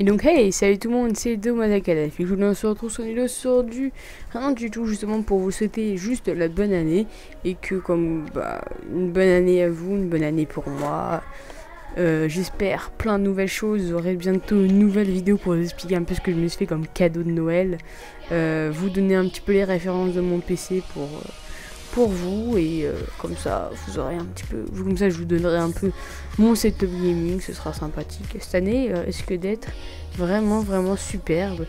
Et donc, hey, salut tout le monde, c'est Domaine Kadhafi. Je vous se retrouve sur une sur du rien du tout, justement pour vous souhaiter juste la bonne année. Et que, comme bah, une bonne année à vous, une bonne année pour moi. Euh, J'espère plein de nouvelles choses. Aurez bientôt une nouvelle vidéo pour vous expliquer un peu ce que je me suis fait comme cadeau de Noël. Euh, vous donner un petit peu les références de mon PC pour. Euh, pour vous et euh, comme ça vous aurez un petit peu comme ça je vous donnerai un peu mon setup gaming ce sera sympathique. Cette année euh, est-ce que d'être vraiment vraiment superbe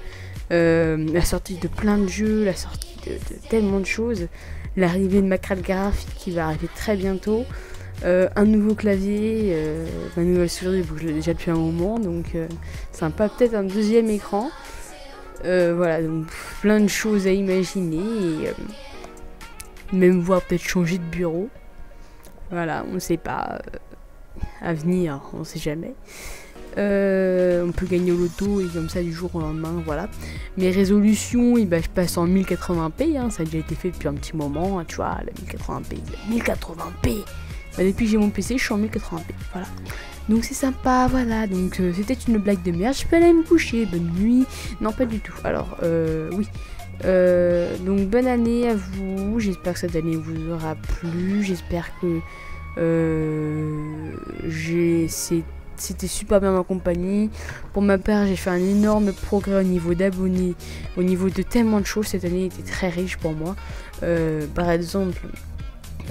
euh, la sortie de plein de jeux la sortie de, tellement de choses l'arrivée de ma carte graphique qui va arriver très bientôt un nouveau clavier ma nouvelle souris je l'ai déjà depuis un moment donc sympa peut-être un deuxième écran. Voilà donc plein de choses à imaginer et même voir peut-être changer de bureau. Voilà, on ne sait pas. Euh, à venir, on ne sait jamais. Euh, on peut gagner au loto et comme ça du jour au lendemain, voilà. Mes résolutions, eh ben, je passe en 1080p, hein, ça a déjà été fait depuis un petit moment, hein, tu vois, la 1080p, 1080p bah, Depuis que j'ai mon PC, je suis en 1080p, voilà. Donc c'est sympa, voilà, donc euh, c'était une blague de merde, je peux aller me coucher, bonne nuit. Non, pas du tout, alors, euh, oui. Euh, donc bonne année à vous. J'espère que cette année vous aura plu. J'espère que euh, c'était super bien ma compagnie. Pour ma part, j'ai fait un énorme progrès au niveau d'abonnés, au niveau de tellement de choses. Cette année était très riche pour moi. Euh, par exemple,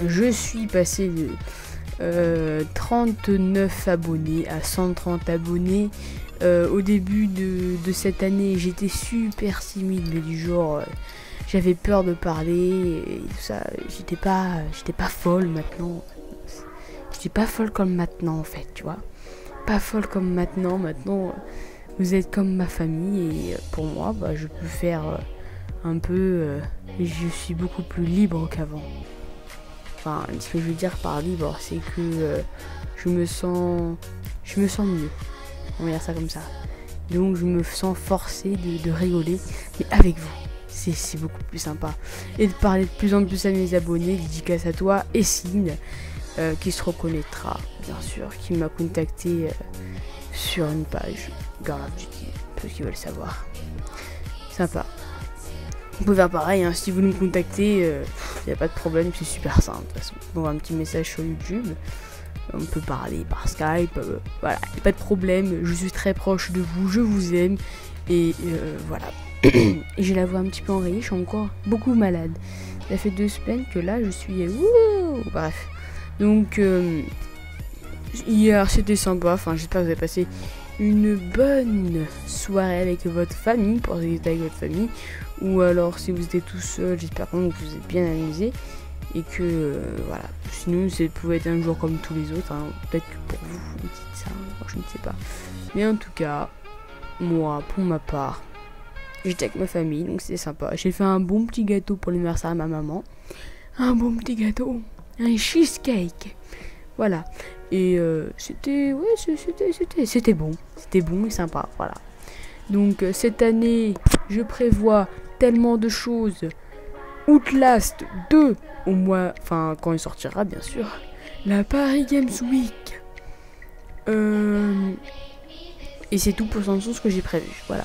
je suis passé de 39 abonnés à 130 abonnés. Euh, au début de, cette année, j'étais super timide, mais du genre, euh, j'avais peur de parler et tout ça. J'étais pas, j'étais pas folle maintenant. J'étais pas folle comme maintenant en fait, tu vois. Pas folle comme maintenant. Maintenant, vous êtes comme ma famille et pour moi, bah, je peux faire euh, un peu. je suis beaucoup plus libre qu'avant. Enfin, ce que je veux dire par libre, c'est que je me sens, je me sens mieux. On va dire ça comme ça. Donc je me sens forcé de, rigoler, mais avec vous. C'est beaucoup plus sympa. Et de parler de plus en plus à mes abonnés, dédicace à toi et Signe, euh, qui se reconnaîtra, bien sûr, qui m'a contacté euh, sur une page Duty, pour ceux qui veulent savoir. Sympa. Vous pouvez faire pareil, hein, si vous nous contactez, il euh, n'y a pas de problème, c'est super simple de toute façon. Vous un petit message sur YouTube on peut parler par Skype, euh, voilà, pas de problème, je suis très proche de vous, je vous aime, et euh, voilà. j'ai la voix un petit peu enrayée, je suis encore beaucoup malade. Ça fait deux semaines que là, je suis... bref. Donc, euh, hier, c'était sympa, enfin, j'espère que vous avez passé une bonne soirée avec votre famille, pour avec votre famille, ou alors si vous êtes tout seul, j'espère que vous vous êtes bien amusé et que euh, voilà. Sinon ça pouvait être un jour comme tous les autres hein. peut-être que pour vous vous dites ça je ne sais pas. Mais en tout cas moi pour ma part j'étais avec ma famille donc c'était sympa. J'ai fait un bon petit gâteau pour l'anniversaire à ma maman. Un bon petit gâteau. Un cheesecake. Voilà. Et euh, c'était ouais c'était c'était c'était bon. C'était bon et sympa. Voilà. Donc euh, cette année je prévois tellement de choses Outlast 2 au mois, enfin quand il sortira bien sûr, la Paris Games Week. Euh, et c'est tout pour ce que j'ai prévu. Voilà.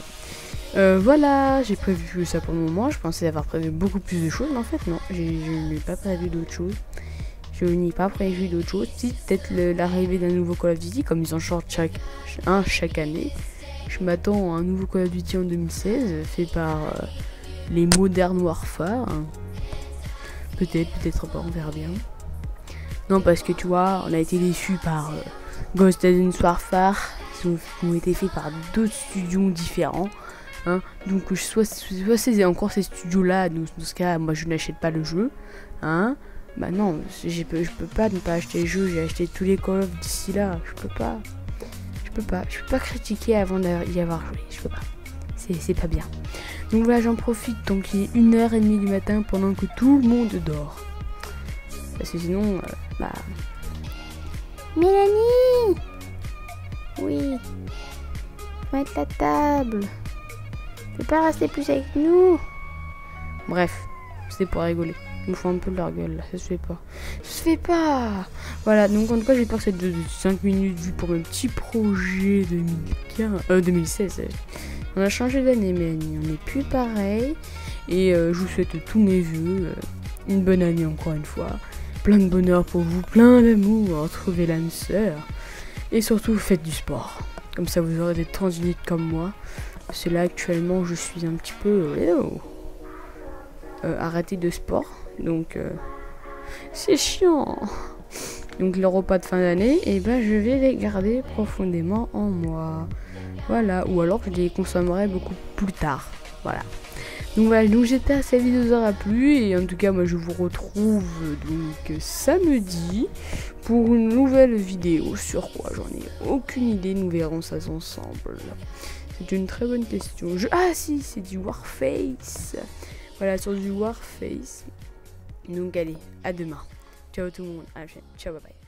Euh, voilà, j'ai prévu ça pour le moment. Je pensais avoir prévu beaucoup plus de choses, mais en fait non, je n'ai pas prévu d'autres choses. Je n'ai pas prévu d'autres choses. Si peut-être l'arrivée d'un nouveau Call of Duty, comme ils en sortent chaque, un chaque année. Je m'attends à un nouveau Call of Duty en 2016, fait par euh, les Modern Warfare. Peut-être, peut-être pas, on verra bien. Non, parce que tu vois, on a été déçus par euh, Ghost of Warfare, qui ont, été faits par d'autres studios différents. Hein. Donc, soit, soit c'est encore ces studios-là, dans ce cas, moi je n'achète pas le jeu. Hein. Bah non, je peux, je peux pas ne pas acheter le jeu, j'ai acheté tous les Call of d'ici là, je peux pas. Je peux pas, je peux pas critiquer avant d'y avoir joué, je peux pas c'est pas bien. Donc voilà, j'en profite donc il est 1h30 du matin pendant que tout le monde dort. Parce que sinon, euh, bah. Mélanie Oui. Faut mettre la table. Tu peux pas rester plus avec nous Bref, c'est pour rigoler. Il me faut un peu de leur gueule là, ça se fait pas. Ça se fait pas. Voilà, donc en tout cas, j'ai peur que cette de 5 minutes vue pour un petit projet 2015, euh, 2016. On a changé d'année, mais on n'est plus pareil. Et euh, je vous souhaite tous mes vœux. euh, une bonne année encore une fois. Plein de bonheur pour vous, plein d'amour. Trouvez l'âme sœur. Et surtout, faites du sport. Comme ça, vous aurez des tendinites comme moi. Parce que là, actuellement, je suis un petit peu euh, euh, arrêté de sport. Donc, c'est chiant. Donc, les repas de fin d'année, et ben, je vais les garder profondément en moi. Voilà. Ou alors, je les consommerai beaucoup plus tard. Voilà. Donc voilà, donc j'espère que cette vidéo vous aura plu et en tout cas moi je vous retrouve donc samedi pour une nouvelle vidéo sur quoi j'en ai aucune idée, nous verrons ça ensemble. C'est une très bonne question. Ah si, c'est du Warface. Voilà, sur du Warface. Donc allez, à demain. Ciao tout le monde, à la prochaine. Ciao, bye bye.